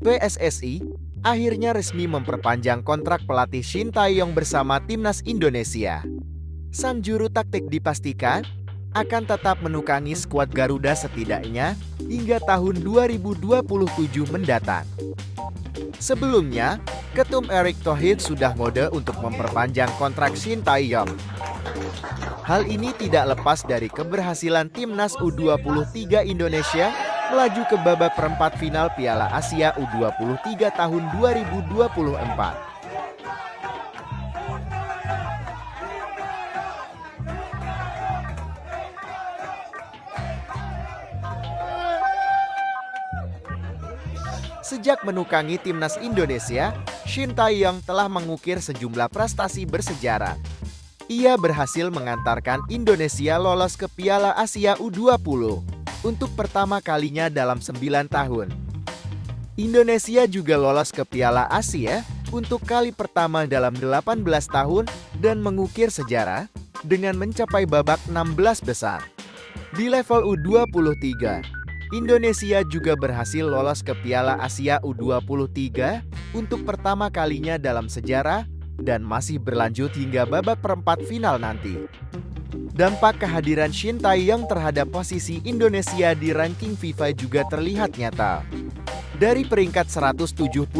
PSSI akhirnya resmi memperpanjang kontrak pelatih Shin Tae-yong bersama timnas Indonesia. Sang juru taktik dipastikan akan tetap menukangi skuad Garuda setidaknya hingga tahun 2027 mendatang. Sebelumnya, Ketum Erick Thohir sudah ngode untuk memperpanjang kontrak Shin Tae-yong. Hal ini tidak lepas dari keberhasilan timnas U23 Indonesia melaju ke babak perempat final Piala Asia U23 tahun 2024. Sejak menukangi timnas Indonesia, Shin Tae-yong telah mengukir sejumlah prestasi bersejarah. Ia berhasil mengantarkan Indonesia lolos ke Piala Asia U20 untuk pertama kalinya dalam 9 tahun. Indonesia juga lolos ke Piala Asia untuk kali pertama dalam 18 tahun dan mengukir sejarah dengan mencapai babak 16 besar. Di level U23, Indonesia juga berhasil lolos ke Piala Asia U23 untuk pertama kalinya dalam sejarah dan masih berlanjut hingga babak perempat final nanti. Dampak kehadiran Shin Tae-yong terhadap posisi Indonesia di ranking FIFA juga terlihat nyata. Dari peringkat 177,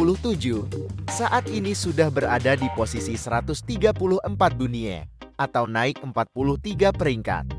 saat ini sudah berada di posisi 134 dunia atau naik 43 peringkat.